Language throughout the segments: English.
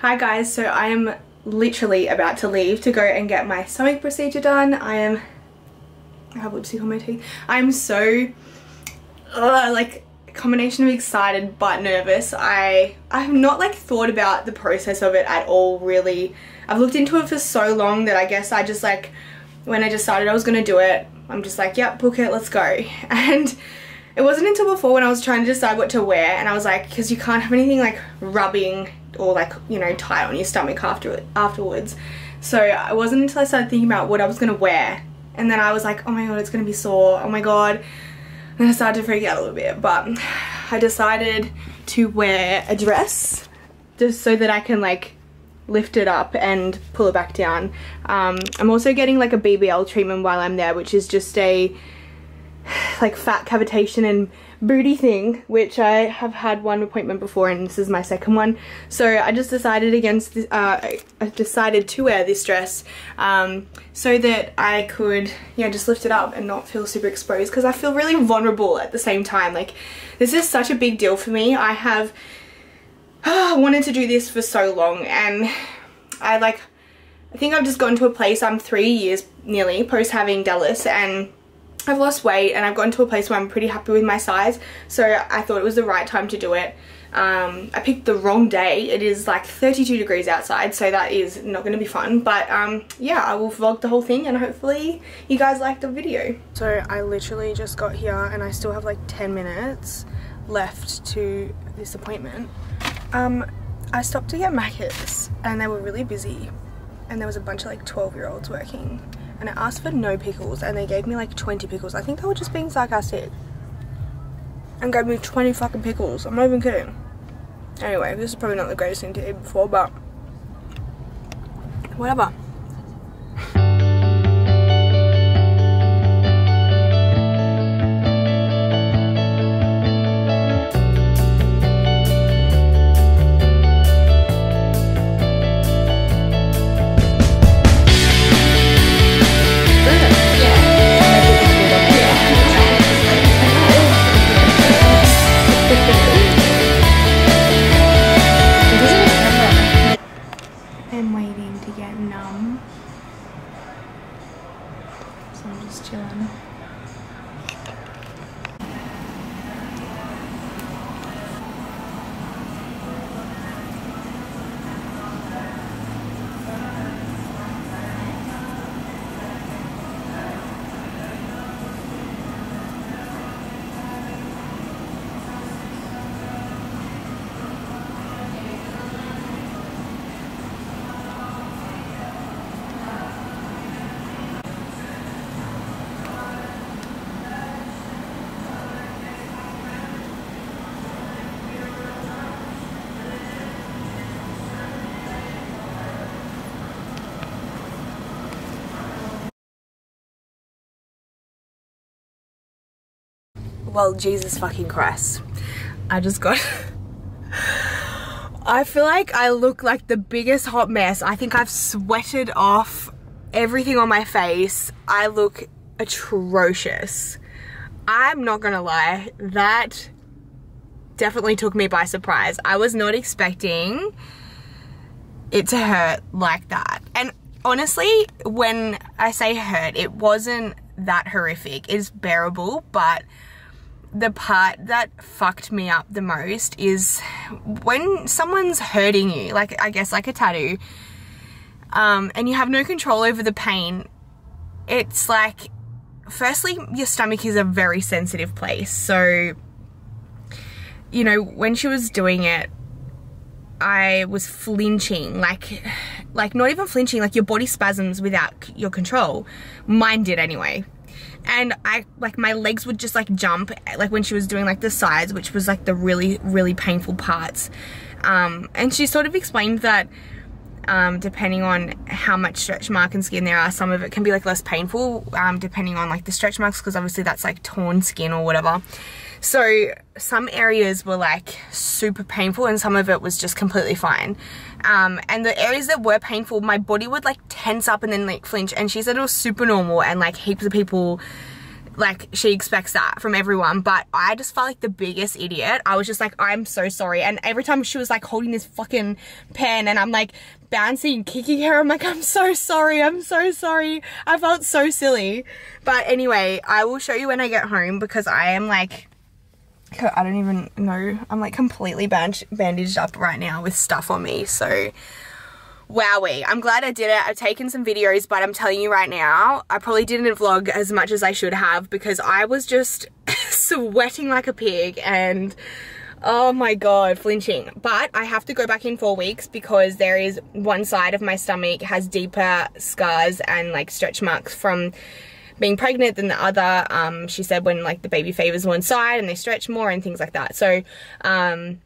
Hi guys, so I am literally about to leave to go and get my stomach procedure done. I am, I have lipstick on my teeth. I'm so, like, combination of excited but nervous. I, I have not like thought about the process of it at all really. I've looked into it for so long that I guess I just like, when I decided I was going to do it, I'm just like, yep, book it, let's go. And it wasn't until before when I was trying to decide what to wear and I was like, because you can't have anything like rubbing or like you know tight on your stomach after afterwards. So it wasn't until I started thinking about what I was gonna wear and then I was like oh my god it's gonna be sore. Oh my god. And I started to freak out a little bit but I decided to wear a dress just so that I can like lift it up and pull it back down. Um, I'm also getting like a BBL treatment while I'm there which is just a like fat cavitation and booty thing which I have had one appointment before and this is my second one. So I just decided against this, uh, I decided to wear this dress um, so that I could yeah just lift it up and not feel super exposed because I feel really vulnerable at the same time. Like this is such a big deal for me. I have uh, wanted to do this for so long and I like I think I've just gotten to a place I'm three years nearly post having Dallas and I've lost weight and I've gotten to a place where I'm pretty happy with my size so I thought it was the right time to do it. Um, I picked the wrong day. It is like 32 degrees outside so that is not going to be fun but um, yeah I will vlog the whole thing and hopefully you guys like the video. So I literally just got here and I still have like 10 minutes left to this appointment. Um, I stopped to get Macca's and they were really busy and there was a bunch of like 12 year olds working and I asked for no pickles and they gave me like 20 pickles. I think they were just being sarcastic. And gave me 20 fucking pickles. I'm not even kidding. Anyway, this is probably not the greatest thing to eat before, but whatever. Well Jesus fucking Christ. I just got I feel like I look like the biggest hot mess. I think I've sweated off everything on my face. I look atrocious. I'm not gonna lie. That definitely took me by surprise. I was not expecting it to hurt like that. And honestly when I say hurt it wasn't that horrific. It's bearable but the part that fucked me up the most is when someone's hurting you, like I guess like a tattoo, um, and you have no control over the pain, it's like, firstly, your stomach is a very sensitive place. So, you know, when she was doing it, I was flinching, like, like not even flinching, like your body spasms without your control. Mine did anyway and I like my legs would just like jump like when she was doing like the sides which was like the really really painful parts um, and she sort of explained that um, depending on how much stretch mark and skin there are some of it can be like less painful um, depending on like the stretch marks because obviously that's like torn skin or whatever so some areas were like super painful and some of it was just completely fine. Um, and the areas that were painful, my body would like tense up and then like flinch. And she said it was super normal and like heaps of people like she expects that from everyone. But I just felt like the biggest idiot. I was just like I'm so sorry. And every time she was like holding this fucking pen and I'm like bouncing kicking her I'm like I'm so sorry. I'm so sorry. I felt so silly. But anyway I will show you when I get home because I am like I don't even know I'm like completely band bandaged up right now with stuff on me so Wowie, I'm glad I did it. I've taken some videos, but I'm telling you right now, I probably didn't vlog as much as I should have because I was just sweating like a pig and oh my god, flinching. But I have to go back in four weeks because there is one side of my stomach has deeper scars and like stretch marks from being pregnant than the other. Um, she said when like the baby favors one side and they stretch more and things like that. So, um,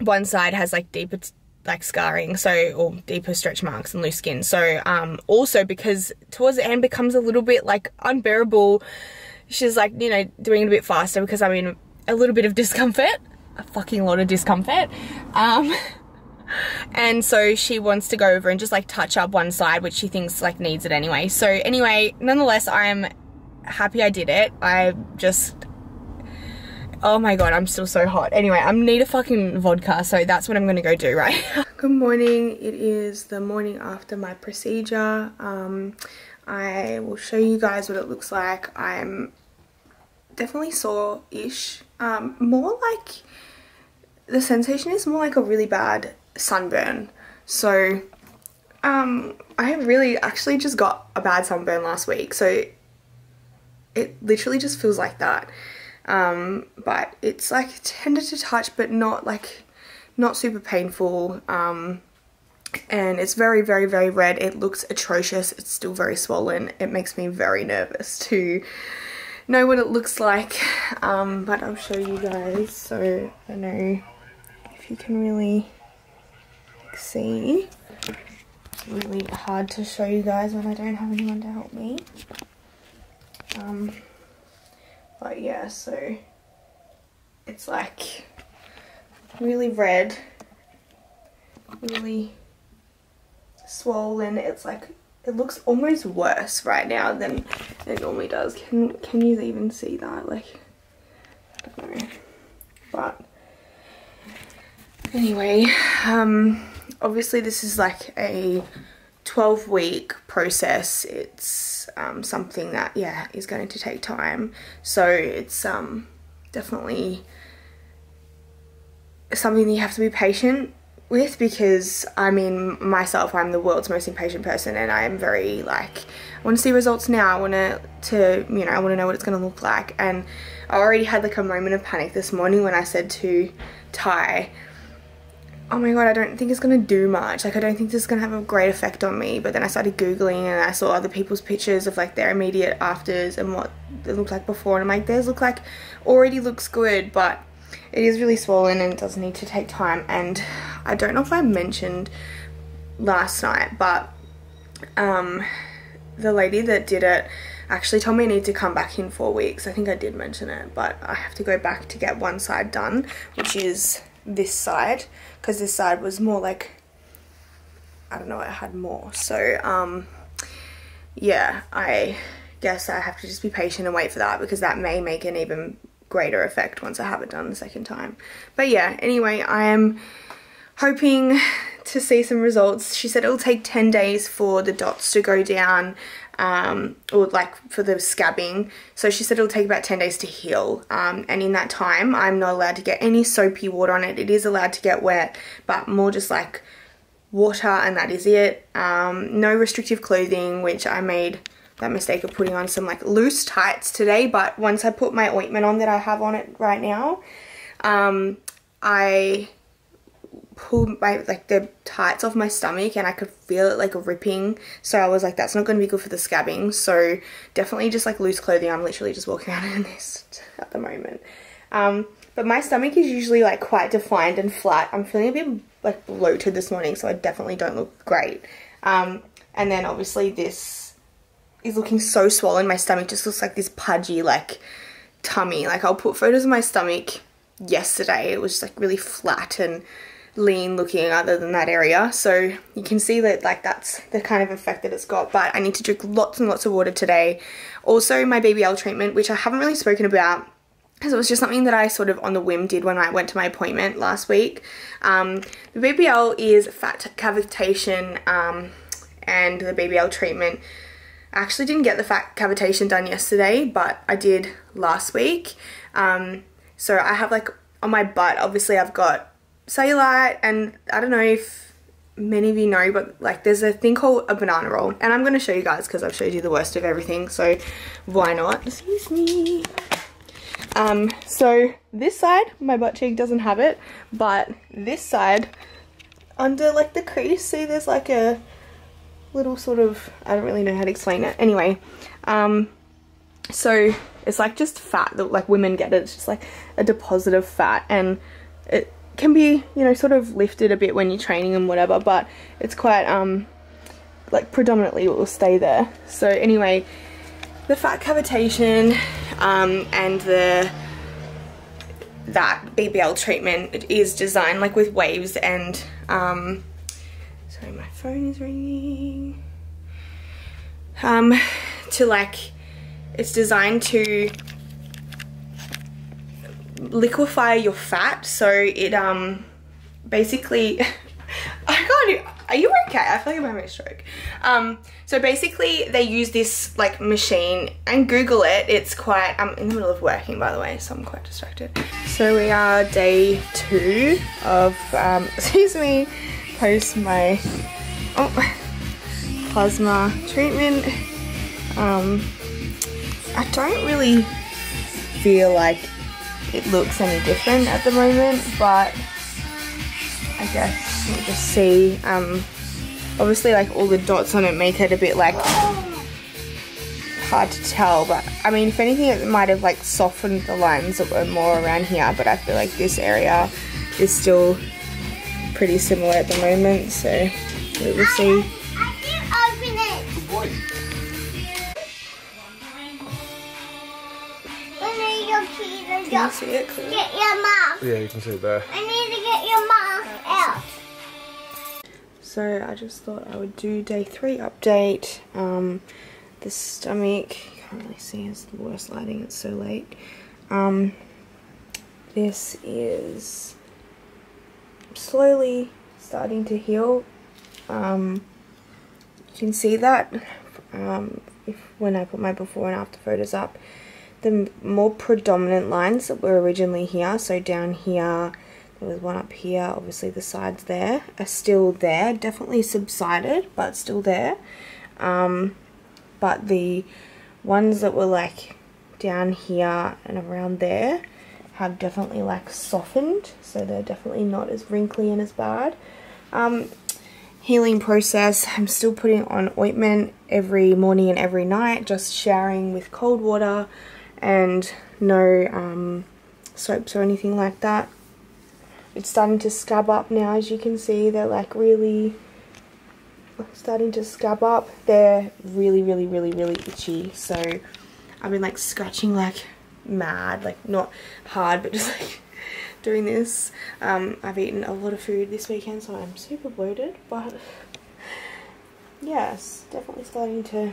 one side has like deeper like scarring so or deeper stretch marks and loose skin so um also because towards the end becomes a little bit like unbearable she's like you know doing it a bit faster because i'm in a little bit of discomfort a fucking lot of discomfort um and so she wants to go over and just like touch up one side which she thinks like needs it anyway so anyway nonetheless i'm happy i did it i just Oh my god, I'm still so hot. Anyway, I need a fucking vodka, so that's what I'm gonna go do, right? Good morning. It is the morning after my procedure. Um, I will show you guys what it looks like. I'm definitely sore-ish. Um, more like, the sensation is more like a really bad sunburn. So, um, I really actually just got a bad sunburn last week. So, it literally just feels like that. Um, but it's like tender to touch but not like not super painful. Um, and it's very very very red. It looks atrocious. It's still very swollen. It makes me very nervous to know what it looks like. Um, but I'll show you guys. So I know if you can really see really hard to show you guys when I don't have anyone to help me um, but yeah, so it's like really red, really swollen. It's like it looks almost worse right now than it normally does. Can can you even see that? Like I don't know. But anyway, um obviously this is like a 12 week process. It's um, something that, yeah, is going to take time. So it's um, definitely something that you have to be patient with because I mean myself I'm the world's most impatient person and I am very like I want to see results now I want to to you know I want to know what it's going to look like and I already had like a moment of panic this morning when I said to Ty oh my god, I don't think it's going to do much. Like, I don't think this is going to have a great effect on me. But then I started Googling and I saw other people's pictures of like their immediate afters and what it looked like before. And I'm like, theirs look like, already looks good, but it is really swollen and it does need to take time. And I don't know if I mentioned last night, but um, the lady that did it actually told me I need to come back in four weeks. I think I did mention it, but I have to go back to get one side done, which is this side because this side was more like I don't know it had more. So um yeah I guess I have to just be patient and wait for that because that may make an even greater effect once I have it done the second time. But yeah anyway I am hoping to see some results. She said it'll take 10 days for the dots to go down um, or like for the scabbing. So she said it'll take about 10 days to heal. Um, and in that time, I'm not allowed to get any soapy water on it. It is allowed to get wet, but more just like water and that is it. Um, no restrictive clothing, which I made that mistake of putting on some like loose tights today. But once I put my ointment on that I have on it right now, um, I pulled my like the tights off my stomach and I could feel it like ripping. So I was like that's not going to be good for the scabbing. So definitely just like loose clothing. I'm literally just walking around in this at the moment. Um, but my stomach is usually like quite defined and flat. I'm feeling a bit like bloated this morning so I definitely don't look great. Um, and then obviously this is looking so swollen. My stomach just looks like this pudgy like tummy. Like I'll put photos of my stomach yesterday. It was like really flat and lean looking other than that area. So you can see that like that's the kind of effect that it's got. But I need to drink lots and lots of water today. Also my BBL treatment, which I haven't really spoken about because it was just something that I sort of on the whim did when I went to my appointment last week. Um, the BBL is fat cavitation um, and the BBL treatment. I actually didn't get the fat cavitation done yesterday, but I did last week. Um, so I have like on my butt, obviously I've got cellulite and I don't know if many of you know, but like there's a thing called a banana roll and I'm going to show you guys because I've showed you the worst of everything. So why not? Excuse me. Um, so this side, my butt cheek doesn't have it, but this side, under like the crease, see there's like a little sort of, I don't really know how to explain it. Anyway, um, so it's like just fat that like women get it. It's just like a deposit of fat and it can be, you know, sort of lifted a bit when you're training and whatever, but it's quite, um, like predominantly it will stay there. So anyway, the fat cavitation um, and the that BBL treatment is designed like with waves and um, sorry my phone is ringing um, to like it's designed to liquefy your fat so it um basically I can't are you okay? I feel like I'm having a stroke. Um, so basically they use this like machine and Google it. It's quite, I'm in the middle of working by the way, so I'm quite distracted. So we are day two of, um, excuse me, post my oh, plasma treatment. Um, I don't really feel like it looks any different at the moment, but I guess we'll just see. Um, obviously like all the dots on it make it a bit like hard to tell but I mean if anything it might have like softened the lines that were more around here but I feel like this area is still pretty similar at the moment so we will see Can you see it clearly? Get your mouth. Yeah, you can see it there. I need to get your mouth out. So I just thought I would do day three update. Um, the stomach, you can't really see, it's the worst lighting, it's so late. Um, this is slowly starting to heal. Um, you can see that um, if, when I put my before and after photos up. The more predominant lines that were originally here, so down here, there was one up here, obviously the sides there are still there. Definitely subsided, but still there. Um, but the ones that were like down here and around there have definitely like softened. So they're definitely not as wrinkly and as bad. Um, healing process, I'm still putting on ointment every morning and every night. Just showering with cold water and no um, soaps or anything like that. It's starting to scab up now as you can see. They're like really starting to scab up. They're really really really really itchy. So I've been like scratching like mad like not hard but just like doing this. Um, I've eaten a lot of food this weekend so I'm super bloated but yes definitely starting to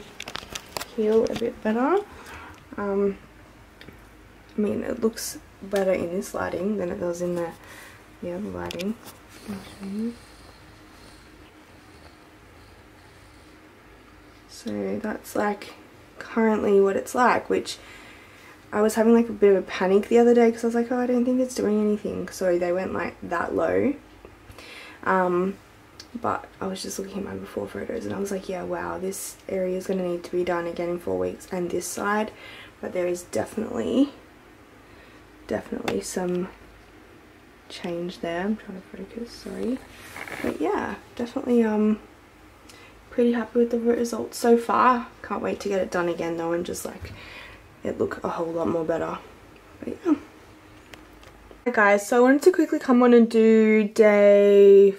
heal a bit better. Um, I mean it looks better in this lighting than it does in the the lighting. So that's like currently what it's like, which I was having like a bit of a panic the other day because I was like, oh, I don't think it's doing anything. So they went like that low. Um, but I was just looking at my before photos and I was like, yeah, wow, this area is going to need to be done again in four weeks and this side. But there is definitely, definitely some change there. I'm trying to focus, sorry. But yeah, definitely um pretty happy with the results so far. Can't wait to get it done again though and just like it look a whole lot more better. But yeah. Guys, so I wanted to quickly come on and do day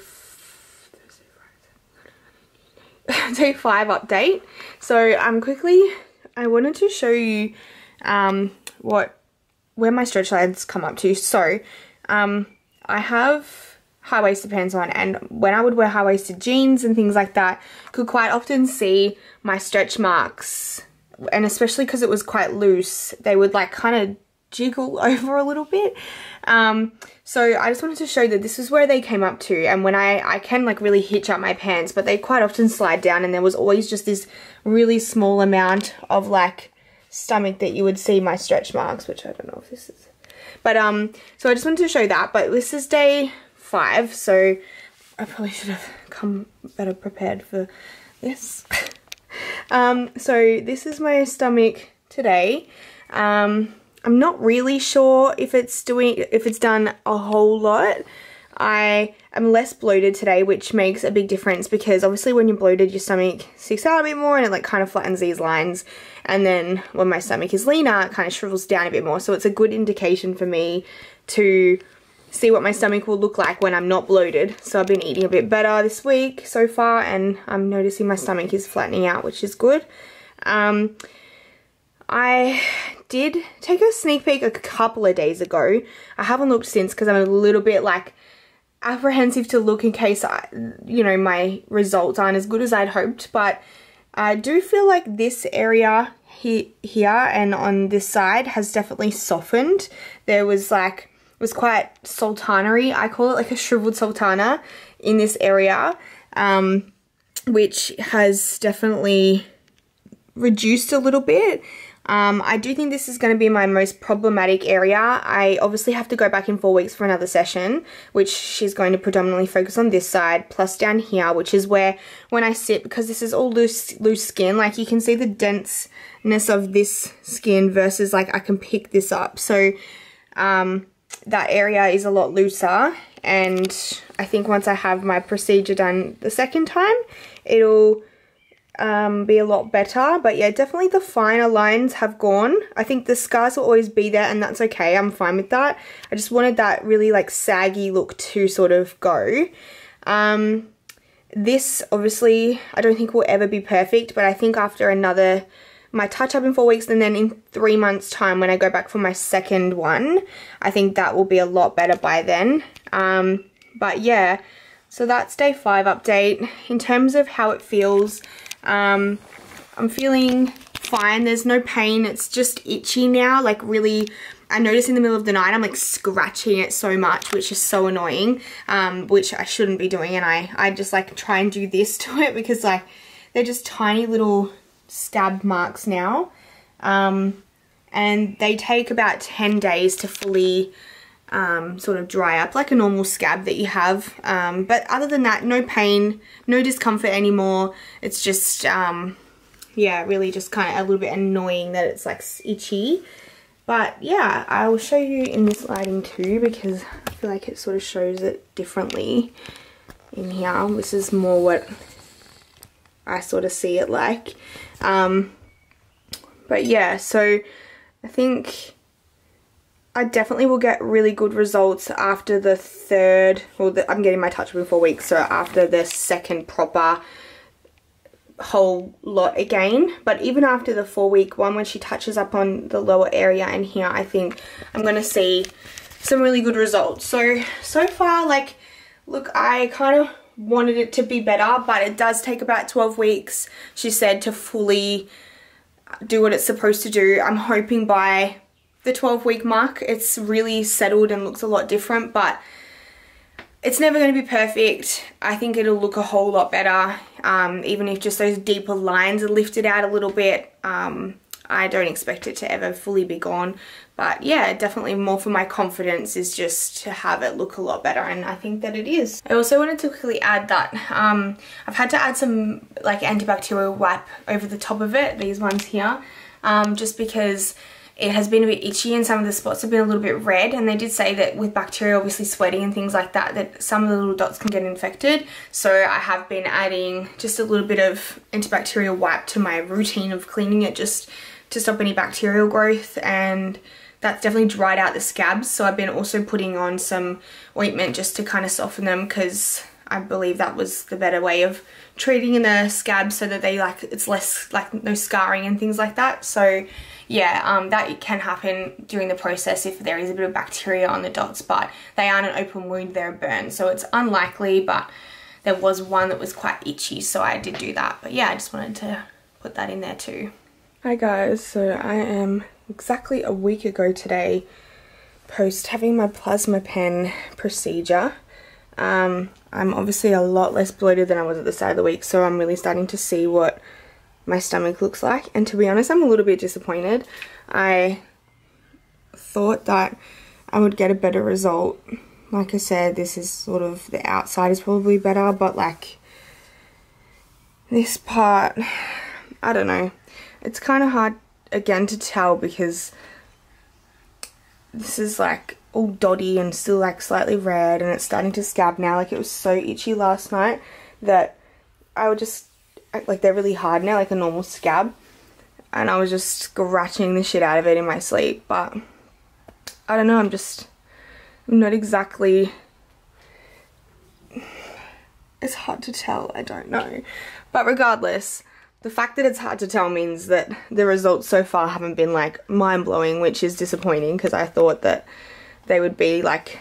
day five update. So um quickly I wanted to show you um what where my stretch lines come up to. So um I have high-waisted pants on and when I would wear high-waisted jeans and things like that could quite often see my stretch marks and especially because it was quite loose they would like kind of jiggle over a little bit um, so I just wanted to show that this is where they came up to and when I, I can like really hitch up my pants but they quite often slide down and there was always just this really small amount of like stomach that you would see my stretch marks which I don't know if this is but um so I just wanted to show that but this is day five, so I probably should have come better prepared for this. um, so this is my stomach today. Um, I'm not really sure if it's doing if it's done a whole lot. I am less bloated today, which makes a big difference because obviously when you're bloated, your stomach sticks out a bit more and it like kind of flattens these lines. And then when my stomach is leaner, it kind of shrivels down a bit more. So it's a good indication for me to see what my stomach will look like when I'm not bloated. So I've been eating a bit better this week so far and I'm noticing my stomach is flattening out, which is good. Um, I did take a sneak peek a couple of days ago. I haven't looked since because I'm a little bit like apprehensive to look in case I, you know, my results aren't as good as I'd hoped. But I do feel like this area he, here and on this side has definitely softened. There was like was quite sultanery. I call it like a shriveled sultana in this area, um, which has definitely reduced a little bit. Um, I do think this is going to be my most problematic area. I obviously have to go back in four weeks for another session, which she's going to predominantly focus on this side, plus down here, which is where when I sit, because this is all loose, loose skin, like you can see the denseness of this skin versus like I can pick this up. So, um, that area is a lot looser and I think once I have my procedure done the second time it'll um, be a lot better. But yeah definitely the finer lines have gone. I think the scars will always be there and that's okay. I'm fine with that. I just wanted that really like saggy look to sort of go. Um, this obviously I don't think will ever be perfect but I think after another my touch up in four weeks and then in three months time when I go back for my second one I think that will be a lot better by then. Um, but yeah so that's day five update. In terms of how it feels um, I'm feeling fine. There's no pain. It's just itchy now like really I notice in the middle of the night I'm like scratching it so much which is so annoying um, which I shouldn't be doing. And I, I just like try and do this to it because like they're just tiny little stab marks now. Um, and they take about 10 days to fully um, sort of dry up like a normal scab that you have. Um, but other than that, no pain, no discomfort anymore. It's just, um, yeah, really just kind of a little bit annoying that it's like itchy. But yeah, I will show you in this lighting too because I feel like it sort of shows it differently in here. This is more what I sort of see it like. Um, but yeah, so I think I definitely will get really good results after the third, well the, I'm getting my touch up in four weeks, so after the second proper whole lot again but even after the four week one when she touches up on the lower area and here I think I'm gonna see some really good results so so far like look I kind of wanted it to be better, but it does take about 12 weeks, she said, to fully do what it's supposed to do. I'm hoping by the 12 week mark, it's really settled and looks a lot different, but it's never going to be perfect. I think it'll look a whole lot better, um, even if just those deeper lines are lifted out a little bit. Um, I don't expect it to ever fully be gone. But yeah, definitely more for my confidence is just to have it look a lot better and I think that it is. I also wanted to quickly add that um, I've had to add some like antibacterial wipe over the top of it, these ones here, um, just because it has been a bit itchy and some of the spots have been a little bit red and they did say that with bacteria obviously sweating and things like that that some of the little dots can get infected. So I have been adding just a little bit of antibacterial wipe to my routine of cleaning it just to stop any bacterial growth and that's definitely dried out the scabs. So I've been also putting on some ointment just to kind of soften them because I believe that was the better way of treating the scabs so that they like it's less like no scarring and things like that. So yeah, um, that can happen during the process if there is a bit of bacteria on the dots, but they aren't an open wound, they're a burn. So it's unlikely, but there was one that was quite itchy, so I did do that. But yeah, I just wanted to put that in there too. Hi guys, so I am exactly a week ago today post having my plasma pen procedure. Um, I'm obviously a lot less bloated than I was at the start of the week, so I'm really starting to see what my stomach looks like. And to be honest, I'm a little bit disappointed. I thought that I would get a better result. Like I said, this is sort of, the outside is probably better, but like this part, I don't know. It's kind of hard, again, to tell because this is like all dotty and still like slightly red and it's starting to scab now. Like it was so itchy last night that I would just, like they're really hard now, like a normal scab. And I was just scratching the shit out of it in my sleep. But I don't know, I'm just, I'm not exactly, it's hard to tell, I don't know. But regardless, the fact that it's hard to tell means that the results so far haven't been like mind-blowing which is disappointing because I thought that they would be like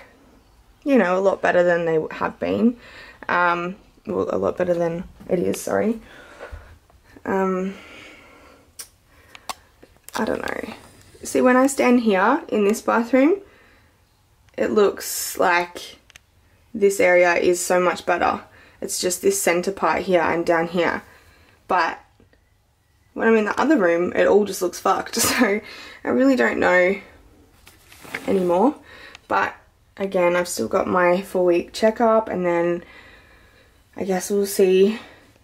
you know a lot better than they have been um, well, a lot better than it is sorry um, I don't know see when I stand here in this bathroom it looks like this area is so much better it's just this center part here and down here but when I'm in the other room, it all just looks fucked. So I really don't know anymore. But again, I've still got my four week checkup and then I guess we'll see,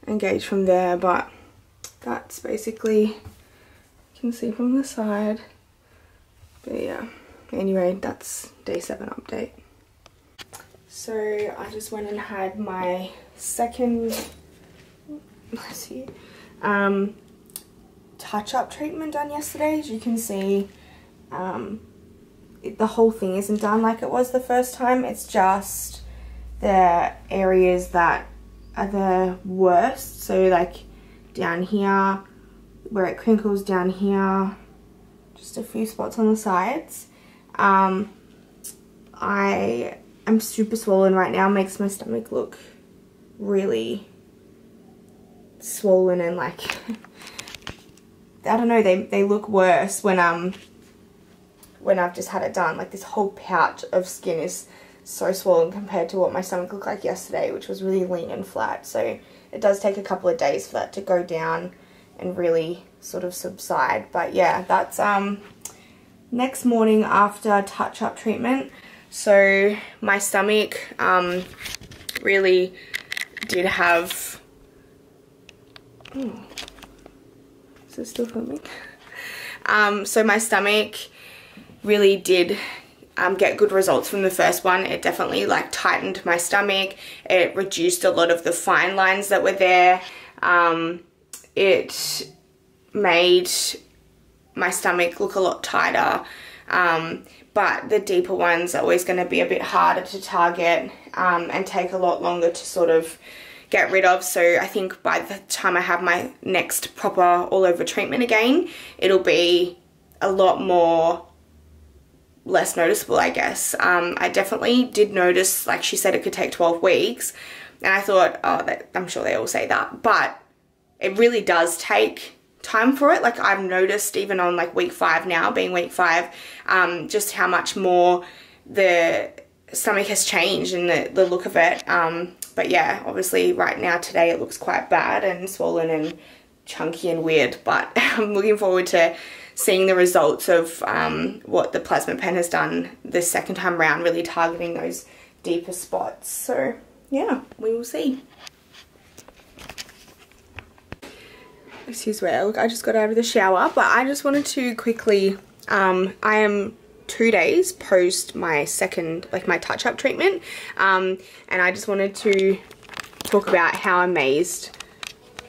engage from there. But that's basically, you can see from the side. But yeah, anyway, that's day seven update. So I just went and had my second, bless you, um, touch-up treatment done yesterday. As you can see, um, it, the whole thing isn't done like it was the first time. It's just the areas that are the worst. So like down here, where it crinkles down here, just a few spots on the sides. Um, I am super swollen right now. Makes my stomach look really swollen and like I don't know, they, they look worse when um when I've just had it done. Like this whole pouch of skin is so swollen compared to what my stomach looked like yesterday, which was really lean and flat. So it does take a couple of days for that to go down and really sort of subside. But yeah, that's um next morning after touch-up treatment. So my stomach um really did have... Hmm, is it still filming? Um, so my stomach really did um, get good results from the first one. It definitely like tightened my stomach. It reduced a lot of the fine lines that were there. Um, it made my stomach look a lot tighter. Um, but the deeper ones are always going to be a bit harder to target um, and take a lot longer to sort of get rid of. So I think by the time I have my next proper all over treatment again, it'll be a lot more less noticeable, I guess. Um, I definitely did notice, like she said, it could take 12 weeks. And I thought, oh, that, I'm sure they all say that. But it really does take time for it. Like I've noticed even on like week five now, being week five, um, just how much more the stomach has changed and the, the look of it. Um, but yeah, obviously right now today it looks quite bad and swollen and chunky and weird. But I'm looking forward to seeing the results of um, what the plasma pen has done the second time round, really targeting those deeper spots. So yeah, we will see. Excuse me, look, I just got out of the shower, but I just wanted to quickly, um, I am two days post my second, like my touch-up treatment. Um, and I just wanted to talk about how amazed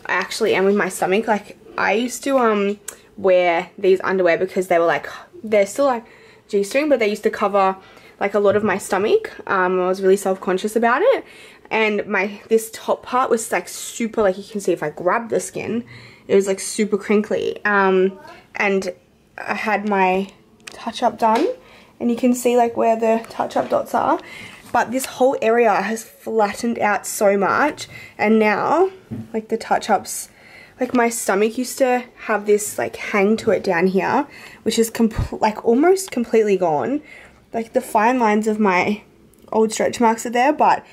I actually am with my stomach. Like, I used to um wear these underwear because they were like, they're still like G-string, but they used to cover like a lot of my stomach. Um, I was really self-conscious about it. And my, this top part was like super, like you can see if I grab the skin, it was like super crinkly. Um, and I had my touch-up done and you can see like where the touch-up dots are but this whole area has flattened out so much and now like the touch-ups like my stomach used to have this like hang to it down here which is like almost completely gone. Like the fine lines of my old stretch marks are there but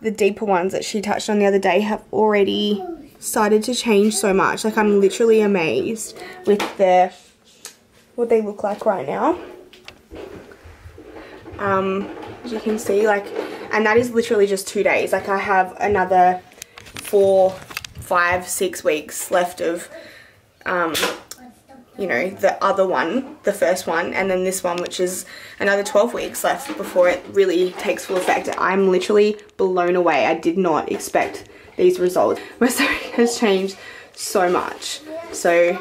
the deeper ones that she touched on the other day have already started to change so much. Like I'm literally amazed with the what they look like right now. Um as you can see like and that is literally just two days. Like I have another four five six weeks left of um you know the other one the first one and then this one which is another 12 weeks left before it really takes full effect. I'm literally blown away. I did not expect these results. My stomach has changed so much. So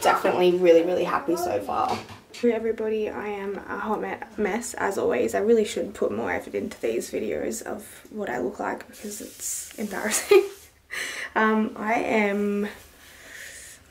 definitely really really happy so far. Hey everybody, I am a hot mess as always. I really should put more effort into these videos of what I look like because it's embarrassing. um, I am,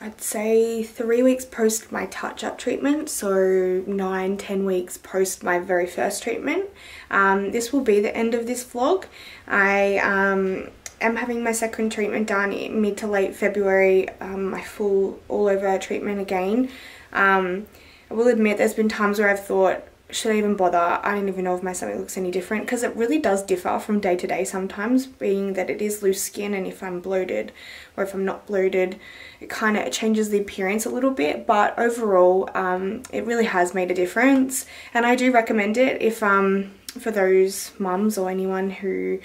I'd say three weeks post my touch-up treatment, so nine, ten weeks post my very first treatment. Um, this will be the end of this vlog. I um, am having my second treatment done mid to late February, um, my full all over treatment again. Um, I will admit there's been times where I've thought, should I even bother? I don't even know if my stomach looks any different because it really does differ from day to day sometimes being that it is loose skin and if I'm bloated or if I'm not bloated it kind of changes the appearance a little bit but overall um, it really has made a difference and I do recommend it if um, for those mums or anyone who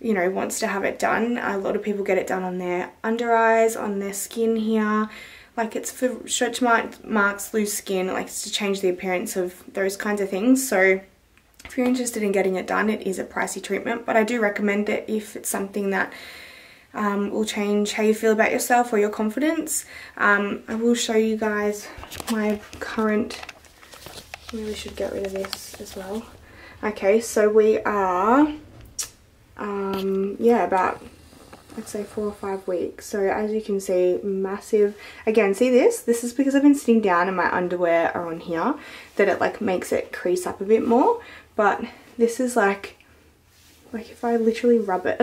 you know wants to have it done. A lot of people get it done on their under eyes, on their skin here like it's for stretch mark, marks, loose skin, like it's to change the appearance of those kinds of things. So if you're interested in getting it done, it is a pricey treatment, but I do recommend it if it's something that um, will change how you feel about yourself or your confidence. Um, I will show you guys my current, really should get rid of this as well. Okay, so we are, um, yeah, about I'd say four or five weeks. So as you can see, massive, again, see this? This is because I've been sitting down and my underwear are on here, that it like makes it crease up a bit more. But this is like, like if I literally rub it.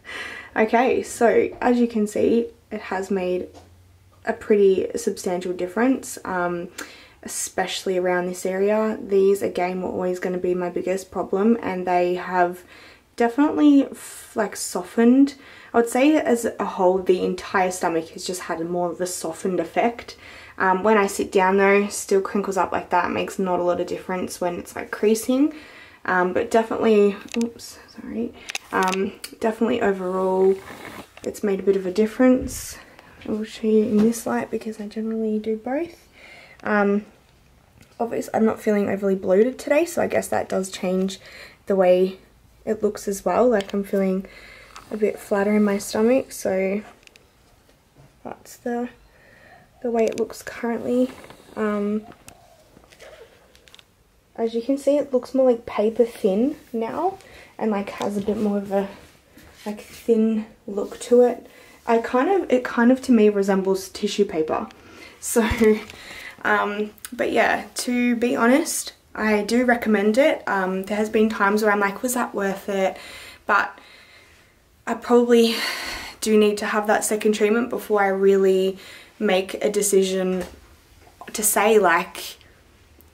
okay, so as you can see, it has made a pretty substantial difference. Um, especially around this area. These again were always going to be my biggest problem and they have definitely like softened I would say as a whole the entire stomach has just had more of a softened effect. Um, when I sit down though, still crinkles up like that. Makes not a lot of difference when it's like creasing. Um, but definitely, oops, sorry. Um, definitely overall, it's made a bit of a difference. I will show you in this light because I generally do both. Um, obviously, I'm not feeling overly bloated today, so I guess that does change the way it looks as well. Like I'm feeling a bit flatter in my stomach so that's the the way it looks currently. Um, as you can see it looks more like paper thin now and like has a bit more of a like thin look to it. I kind of it kind of to me resembles tissue paper. So um, but yeah to be honest I do recommend it. Um, there has been times where I'm like was that worth it? But I probably do need to have that second treatment before I really make a decision to say like,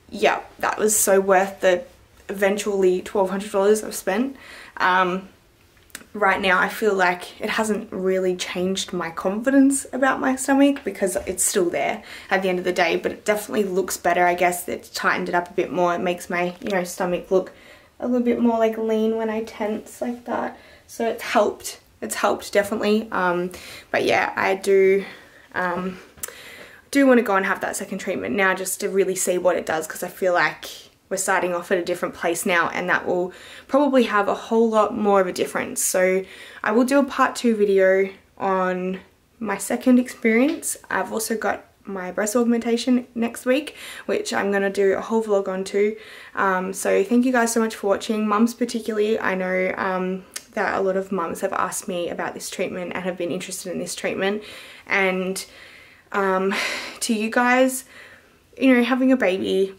yeah, that was so worth the eventually $1,200 I've spent. Um, right now I feel like it hasn't really changed my confidence about my stomach because it's still there at the end of the day but it definitely looks better. I guess it's tightened it up a bit more. It makes my you know stomach look a little bit more like lean when I tense like that so it's helped. It's helped definitely. Um, but yeah I do um, do want to go and have that second treatment now just to really see what it does because I feel like we're starting off at a different place now and that will probably have a whole lot more of a difference. So I will do a part two video on my second experience. I've also got my breast augmentation next week which I'm going to do a whole vlog on too. Um, so thank you guys so much for watching. Mums particularly I know um, that a lot of mums have asked me about this treatment and have been interested in this treatment and um, to you guys you know, having a baby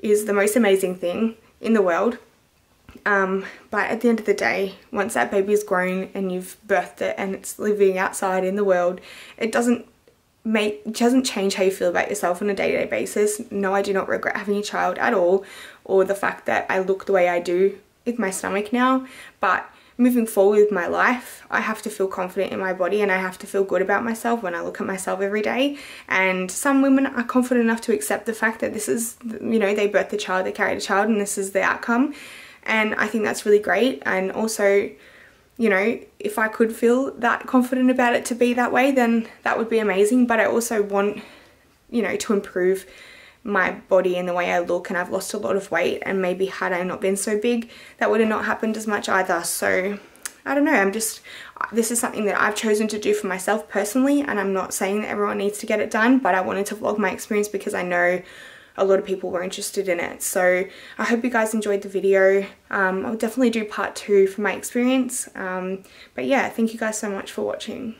is the most amazing thing in the world. Um, but at the end of the day, once that baby is grown and you've birthed it and it's living outside in the world, it doesn't make it doesn't change how you feel about yourself on a day-to-day -day basis. No, I do not regret having a child at all or the fact that I look the way I do with my stomach now, but moving forward with my life, I have to feel confident in my body and I have to feel good about myself when I look at myself every day. And some women are confident enough to accept the fact that this is, you know, they birthed a child, they carried a child, and this is the outcome. And I think that's really great. And also, you know, if I could feel that confident about it to be that way, then that would be amazing. But I also want, you know, to improve my body and the way I look and I've lost a lot of weight and maybe had I not been so big that would have not happened as much either. So I don't know I'm just this is something that I've chosen to do for myself personally and I'm not saying that everyone needs to get it done but I wanted to vlog my experience because I know a lot of people were interested in it. So I hope you guys enjoyed the video. Um, I'll definitely do part two for my experience. Um, but yeah thank you guys so much for watching